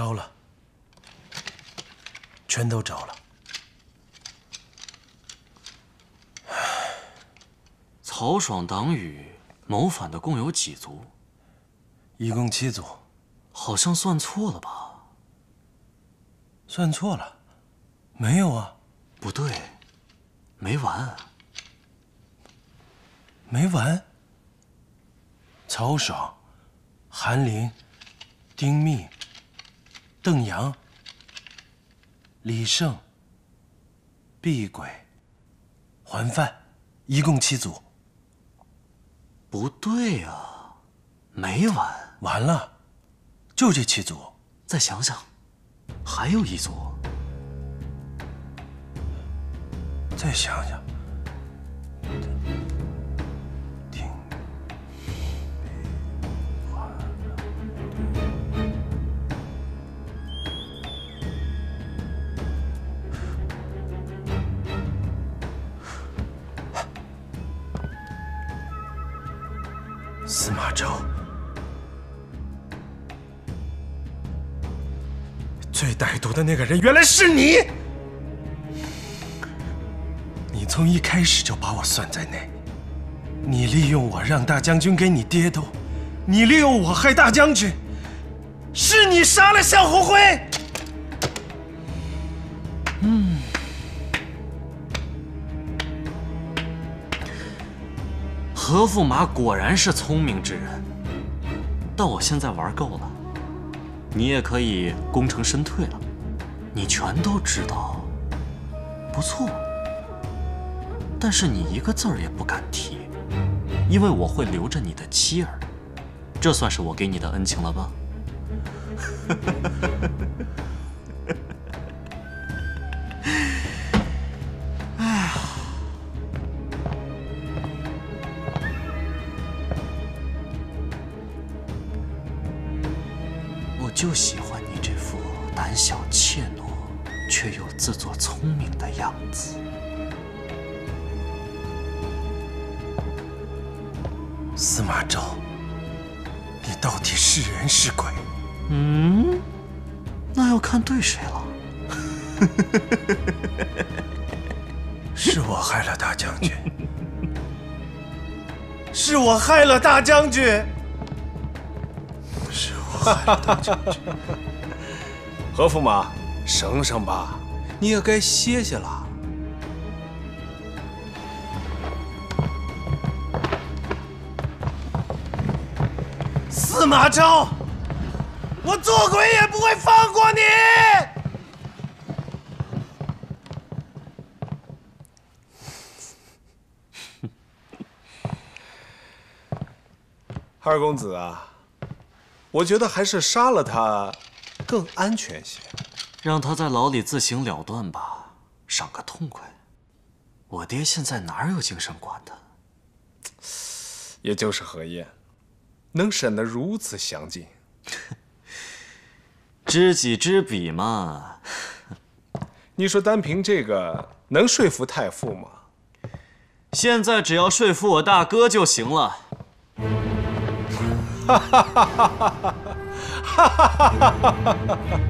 招了，全都招了。曹爽党羽谋反的共有几族？一共七族。好像算错了吧？算错了？没有啊。不对，没完。没完。曹爽、韩林、丁密、邓阳、李胜、毕鬼、还范，一共七组。不对啊，没完。完了，就这七组。再想想，还有一组。再想想。司马昭，最歹毒的那个人原来是你！你从一开始就把我算在内，你利用我让大将军给你爹斗，你利用我害大将军，是你杀了向鸿辉。何驸马果然是聪明之人，但我现在玩够了，你也可以功成身退了。你全都知道，不错。但是你一个字儿也不敢提，因为我会留着你的妻儿，这算是我给你的恩情了吧？就喜欢你这副胆小怯懦却又自作聪明的样子，司马昭，你到底是人是鬼？嗯，那要看对谁了。是我害了大将军，是我害了大将军。何驸马，省省吧，你也该歇歇了。司马昭，我做鬼也不会放过你。二公子啊。我觉得还是杀了他更安全些，让他在牢里自行了断吧，赏个痛快。我爹现在哪有精神管他？也就是何晏，能审得如此详尽，知己知彼嘛。你说单凭这个能说服太傅吗？现在只要说服我大哥就行了。哈哈哈哈哈！哈哈哈哈哈！